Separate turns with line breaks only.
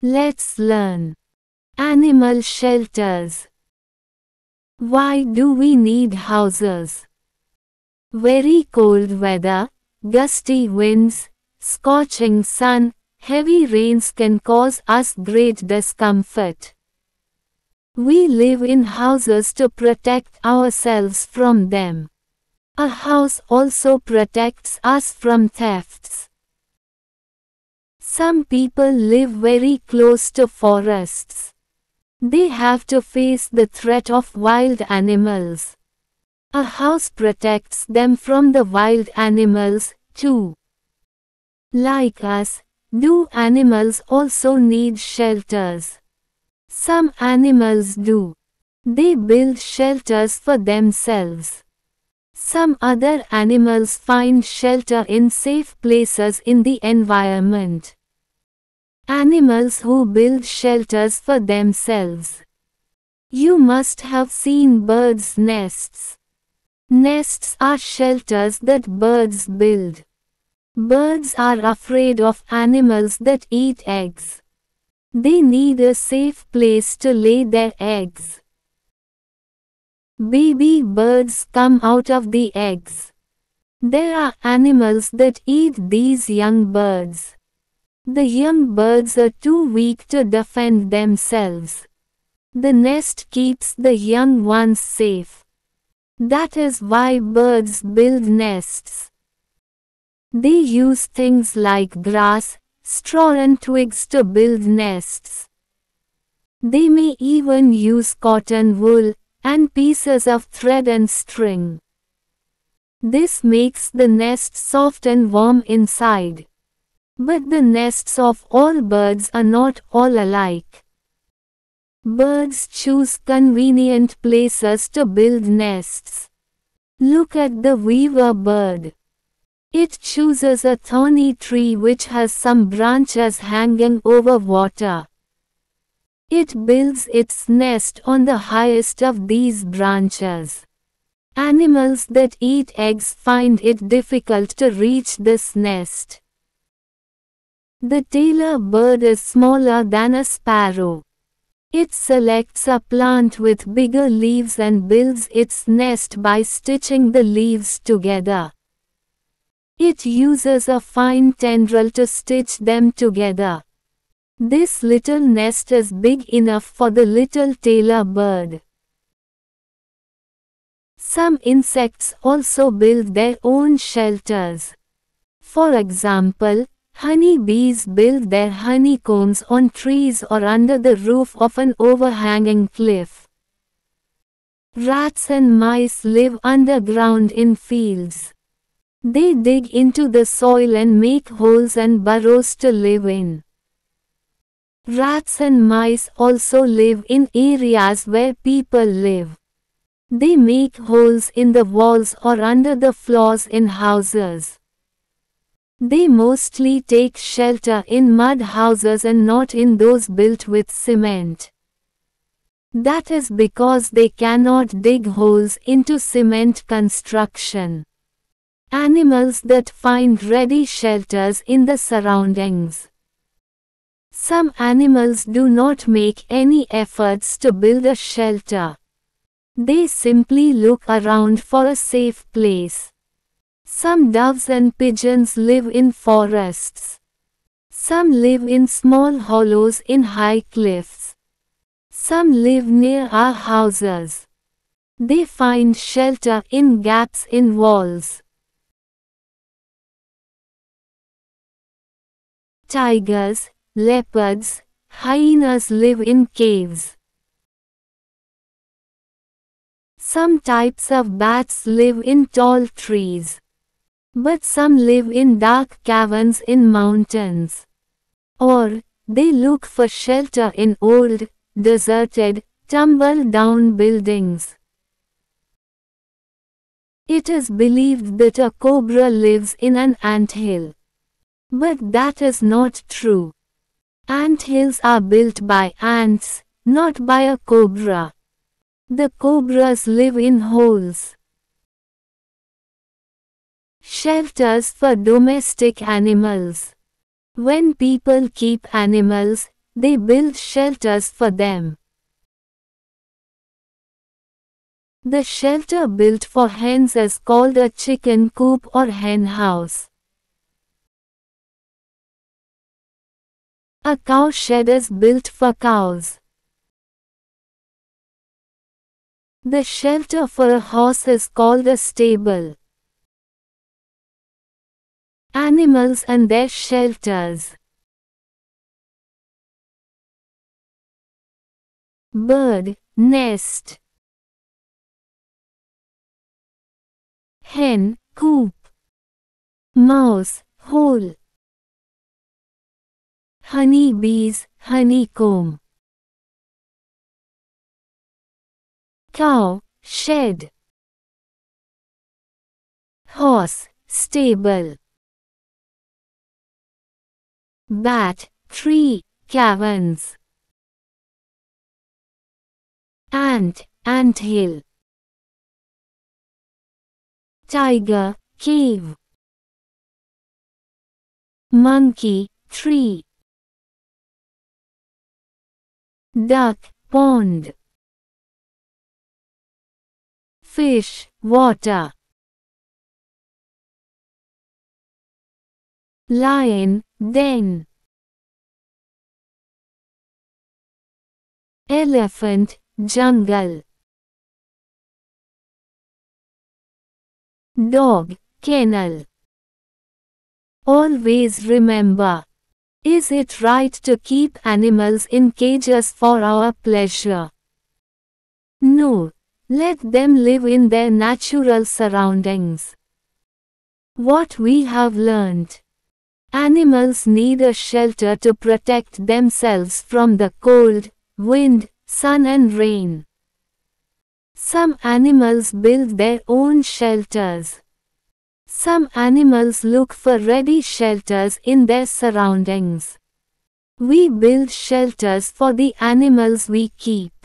Let's learn. Animal shelters. Why do we need houses? Very cold weather, gusty winds, scorching sun, heavy rains can cause us great discomfort. We live in houses to protect ourselves from them. A house also protects us from thefts. Some people live very close to forests. They have to face the threat of wild animals. A house protects them from the wild animals, too. Like us, do animals also need shelters? Some animals do. They build shelters for themselves. Some other animals find shelter in safe places in the environment. Animals who build shelters for themselves. You must have seen birds' nests. Nests are shelters that birds build. Birds are afraid of animals that eat eggs. They need a safe place to lay their eggs. Baby birds come out of the eggs. There are animals that eat these young birds. The young birds are too weak to defend themselves. The nest keeps the young ones safe. That is why birds build nests. They use things like grass, straw and twigs to build nests. They may even use cotton wool, and pieces of thread and string. This makes the nest soft and warm inside. But the nests of all birds are not all alike. Birds choose convenient places to build nests. Look at the weaver bird. It chooses a thorny tree which has some branches hanging over water. It builds its nest on the highest of these branches. Animals that eat eggs find it difficult to reach this nest. The tailor bird is smaller than a sparrow. It selects a plant with bigger leaves and builds its nest by stitching the leaves together. It uses a fine tendril to stitch them together. This little nest is big enough for the little tailor bird. Some insects also build their own shelters. For example, honey bees build their honeycombs on trees or under the roof of an overhanging cliff. Rats and mice live underground in fields. They dig into the soil and make holes and burrows to live in. Rats and mice also live in areas where people live. They make holes in the walls or under the floors in houses. They mostly take shelter in mud houses and not in those built with cement. That is because they cannot dig holes into cement construction. Animals that find ready shelters in the surroundings. Some animals do not make any efforts to build a shelter. They simply look around for a safe place. Some doves and pigeons live in forests. Some live in small hollows in high cliffs. Some live near our houses. They find shelter in gaps in walls. Tigers, leopards, hyenas live in caves. Some types of bats live in tall trees. But some live in dark caverns in mountains. Or, they look for shelter in old, deserted, tumble-down buildings. It is believed that a cobra lives in an ant hill. But that is not true. Ant hills are built by ants, not by a cobra. The cobras live in holes. Shelters for domestic animals. When people keep animals, they build shelters for them. The shelter built for hens is called a chicken coop or hen house. A cow shed is built for cows. The shelter for a horse is called a stable. Animals and their shelters. Bird, nest. Hen, coop. Mouse, hole. Honey bees, honeycomb. Cow, shed. Horse, stable. Bat, tree, caverns. Ant, ant hill. Tiger, cave. Monkey, tree. Duck, pond. Fish, water. Lion, den. Elephant, jungle. Dog, kennel. Always remember. Is it right to keep animals in cages for our pleasure? No. Let them live in their natural surroundings. What we have learned. Animals need a shelter to protect themselves from the cold, wind, sun and rain. Some animals build their own shelters. Some animals look for ready shelters in their surroundings. We build shelters for the animals we keep.